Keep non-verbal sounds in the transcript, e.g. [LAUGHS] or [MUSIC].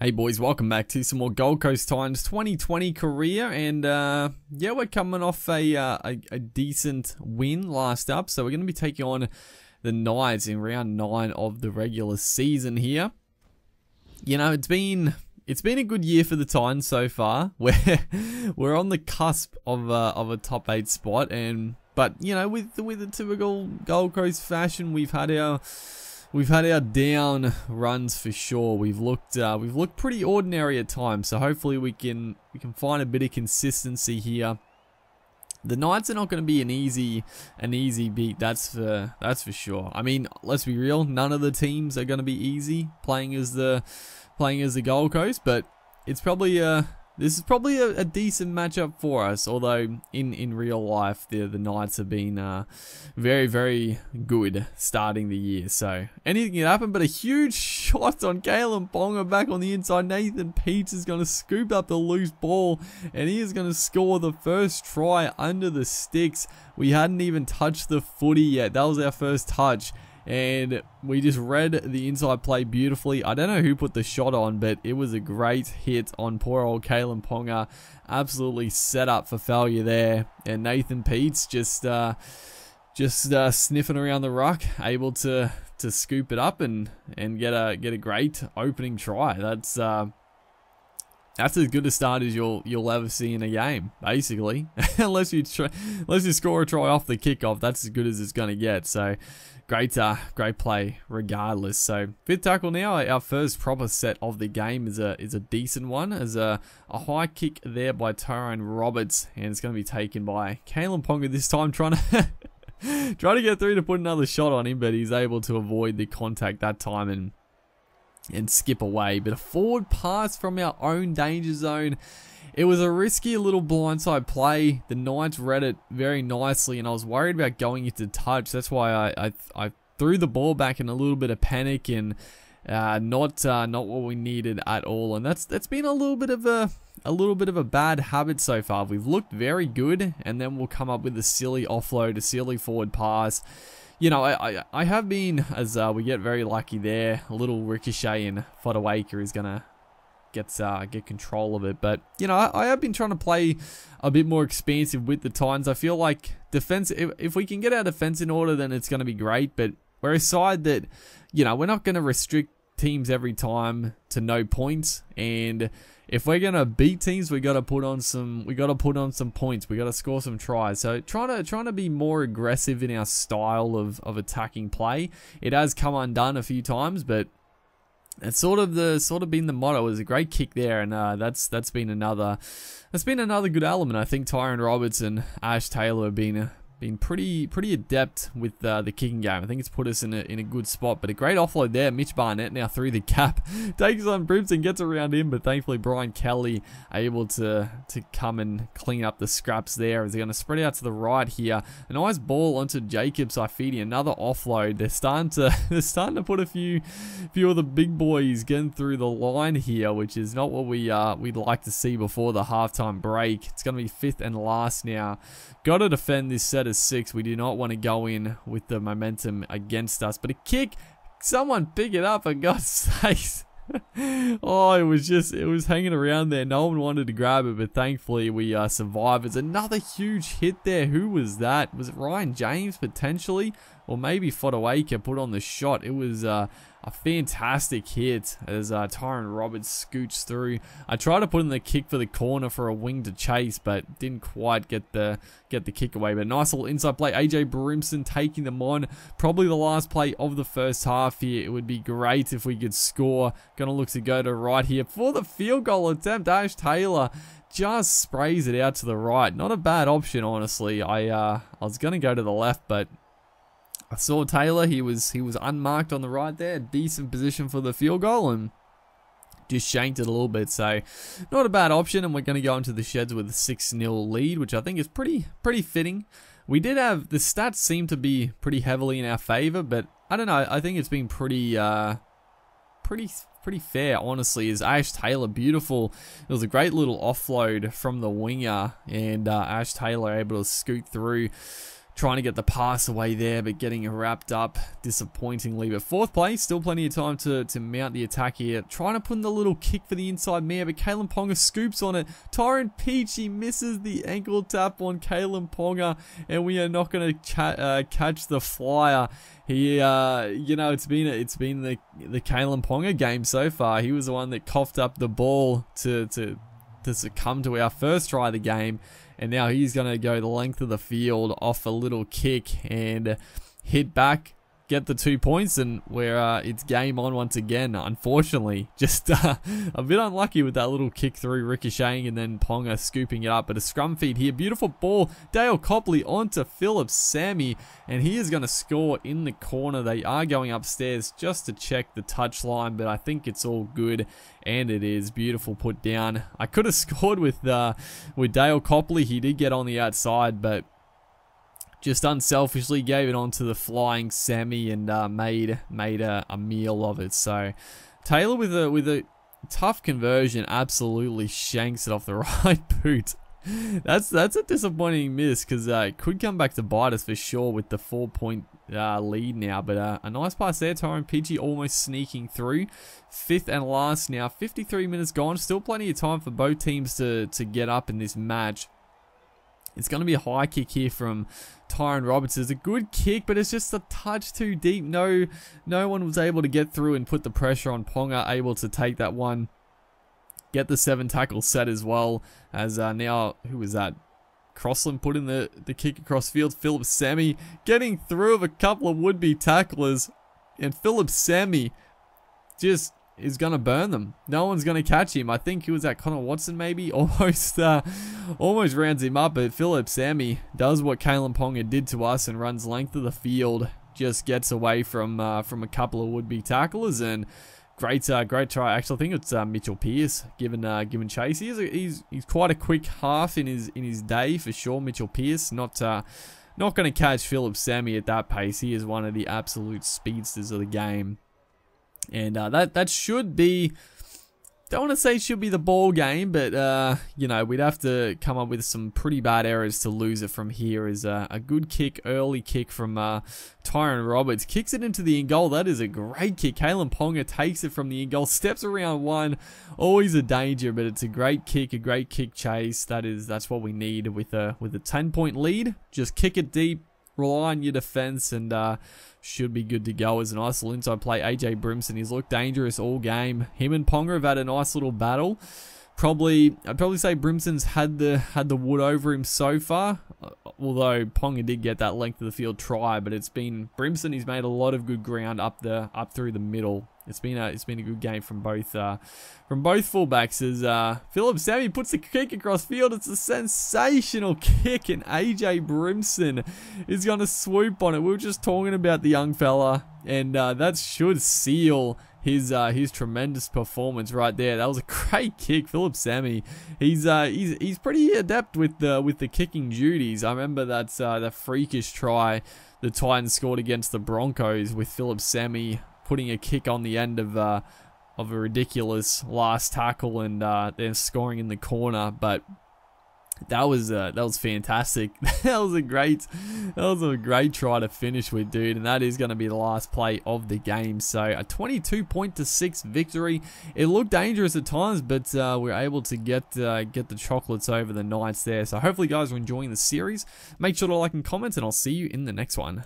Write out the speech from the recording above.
Hey boys, welcome back to some more Gold Coast Titans 2020 career, and uh, yeah, we're coming off a, uh, a, a decent win last up, so we're going to be taking on the Knights in round nine of the regular season here. You know, it's been it's been a good year for the Titans so far. [LAUGHS] We're we're on the cusp of uh, of a top eight spot, and but you know, with the with the typical Gold Coast fashion, we've had our we've had our down runs for sure. We've looked uh, we've looked pretty ordinary at times, so hopefully we can we can find a bit of consistency here. The Knights are not going to be an easy an easy beat. That's for that's for sure. I mean, let's be real. None of the teams are going to be easy playing as the playing as the Gold Coast, but it's probably a this is probably a, a, decent matchup for us, although in, in real life the the Knights have been uh, very very good starting the year. So anything can happen, but a huge [LAUGHS] shot on Kalyn Ponga back on the inside. Nathan Peats is going to scoop up the loose ball, and he is going to score the first try under the sticks. We hadn't even touched the footy yet. That was our first touch and we just read the inside play beautifully. I don't know who put the shot on, but it was a great hit on poor old Kalyn Ponga. Absolutely set up for failure there, and Nathan Peats just uh, just uh, sniffing around the ruck, able to to scoop it up and and get a get a great opening try. That's uh, that's as good a start as you'll you'll ever see in a game, basically. [LAUGHS] unless you try, unless you score a try off the kickoff, that's as good as it's going to get. So, great uh, great play regardless. So, fifth tackle now. Our first proper set of the game is a is a decent one. As a a high kick there by Tyrone Roberts, and it's going to be taken by Kalyn Ponga this time, trying [LAUGHS] to. trying to get through to put another shot on him, but he's able to avoid the contact that time and and skip away. But a forward pass from our own danger zone. It was a risky little blindside play. The Knights read it very nicely, and I was worried about going into touch. That's why I, I, I threw the ball back in a little bit of panic and uh, not uh, not what we needed at all. And that's that's been a little bit of a a little bit of a bad habit so far. We've looked very good, and then we'll come up with a silly offload, a silly forward pass you know, I, I, I have been, as uh, we get very lucky there, a little ricochet and Fotuaika is going to get uh, get control of it. But, you know, I, I, have been trying to play a bit more expansive with the Titans. I feel like defense, if, if we can get our defense in order, then it's going to be great. But we're a side that, you know, we're not going to restrict teams every time to no points. And if we're gonna beat teams, we gotta put on some we gotta put on some points. We gotta score some tries. So trying to trying to be more aggressive in our style of, of attacking play. It has come undone a few times, but it's sort of the sort of been the motto. It was a great kick there, and uh, that's that's been another that's been another good element. I think Tyrone Roberts and Ash Taylor have been been pretty pretty adept with uh, the kicking game. I think it's put us in a, in a good spot. But a great offload there. Mitch Barnett now through the [LAUGHS] cap. Takes on Brimson, gets around him. But thankfully Brian Kelly able to, to come and clean up the scraps there. As going to spread out to the right here. A nice ball onto Jacob Saifiti. Another offload. They're starting to [LAUGHS] they're starting to put a few few of the big boys getting through the line here, which is not what we uh, we'd like to see before the halftime break. It's going to be fifth and last now. Got to defend this set of six. We do not want to go in with the momentum against us. But a kick, someone pick it up for God's sakes. oh, it was just, it was hanging around there. No one wanted to grab it, but thankfully we uh, survived. It's another huge hit there. Who was that? Was it Ryan James potentially? Or maybe Fotuaika put on the shot. It was uh, a fantastic hit as uh, Tyrone Roberts scoots through. I tried to put in the kick for the corner for a wing to chase, but didn't quite get the get the kick away. But nice little inside play. AJ Brimson taking them on. Probably the last play of the first half here. It would be great if we could score. Gonna look to go to right here for the field goal attempt. Ash Taylor just sprays it out to the right. Not a bad option, honestly. I uh, I was gonna go to the left, but I saw Taylor. He was he was unmarked on the right there. Decent position for the field goal and just shanked it a little bit. So not a bad option. And we're going to go into the sheds with a 6-0 lead, which I think is pretty pretty fitting. We did have the stats seem to be pretty heavily in our favor, but I don't know. I think it's been pretty uh, pretty pretty fair, honestly. Is Ash Taylor beautiful? It was a great little offload from the winger, and uh, Ash Taylor able to scoot through trying to get the pass away there, but getting wrapped up disappointingly. But fourth place, still plenty of time to, to mount the attack here. Trying to put in the little kick for the inside man, but Kalyn Ponga scoops on it. Tyrone Peachey misses the ankle tap on Kalyn Ponga, and we are not going to uh, catch the flyer. He, uh, you know, it's been it's been the the Kalyn Ponga game so far. He was the one that coughed up the ball to to to succumb to our first try of the game and now he's going to go the length of the field off a little kick and hit back get the two points and where uh, it's game on once again. Unfortunately [LAUGHS] just uh, a bit unlucky with that little kick through ricocheting and then Ponga scooping it up. But a scrum feed here. Beautiful ball. Dale Copley onto Phillip Sami, and he is going to score in the corner. They are going upstairs just to check the touch line but I think it's all good and it is. Beautiful put down. I could have [LAUGHS] scored with uh, with Dale Copley. He did get on the outside but just unselfishly gave it on to the flying Sami and uh, made made a, a, meal of it. So Taylor with a with a tough conversion absolutely shanks it off the [LAUGHS] right boot. That's that's a disappointing miss because uh, it could come back to bite us for sure with the four point uh, lead now. But uh, a nice pass there, Tyrone Peachey almost sneaking through. Fifth and last now, 53 minutes gone. Still plenty of time for both teams to, to get up in this match. It's going to be a high kick here from Tyrone Roberts. It's a good kick, but it's just a touch too deep. No, no one was able to get through and put the pressure on Ponga, able to take that one. Get the seven tackle set as well. As uh, now, who was that? Crossland put in the, the kick across field. Phillip Sami getting through of a couple of would-be tacklers. And Phillip Sami just is going to burn them. No one's going to catch him. I think he was at Connor Watson maybe. [LAUGHS] Almost uh, almost rounds him up, but Phillip Sami does what Kalyn Ponga did to us and runs length of the field. Just gets away from uh, from a couple of would-be tacklers and great uh, great try. Actually, I think it's uh, Mitchell Pearce given uh, given chase. He's, he's he's quite a quick half in his in his day for sure. Mitchell Pearce not uh, not going to catch Phillip Sami at that pace. He is one of the absolute speedsters of the game. And uh, that that should be don't want to say should be the ball game, but uh, you know we'd have to come up with some pretty bad errors to lose it from here. Is a, a good kick, early kick from uh, Tyrone Roberts, kicks it into the in goal. That is a great kick. Kalyn Ponga takes it from the in goal, steps around one. Always a danger, but it's a great kick, a great kick chase. That is that's what we need with a with a ten point lead. Just kick it deep, rely on your defense, and uh, should be good to go as a nice little inside play. AJ Brimson, he's looked dangerous all game. Him and Ponga have had a nice little battle. Probably, I'd probably say Brimson's had the had the wood over him so far. Uh, although Ponga did get that length of the field try, but it's been Brimson. He's made a lot of good ground up the up through the middle. It's been a it's been a good game from both uh, from both fullbacks. As uh, Phillip Sami puts the kick across field, it's a sensational kick, and AJ Brimson is going to swoop on it. We were just talking about the young fella, and uh, that should seal his uh, his tremendous performance right there. That was a [LAUGHS] great kick, Phillip Sami. He's uh, he's he's pretty adept with the with the kicking duties. I remember that uh, the freakish try the Titans scored against the Broncos with Phillip Sami putting a kick on the end of uh, of a ridiculous last tackle and uh, then scoring in the corner. But that was uh, that was fantastic. [LAUGHS] that was a great that was a great try to finish with, dude. And that is going to be the last play of the game. So a 22 point to six victory. It looked dangerous at times, but uh, we are able to get uh, get the chocolates over the Knights there. So hopefully, guys are enjoying the series. Make sure to like and comment, and I'll see you in the next one.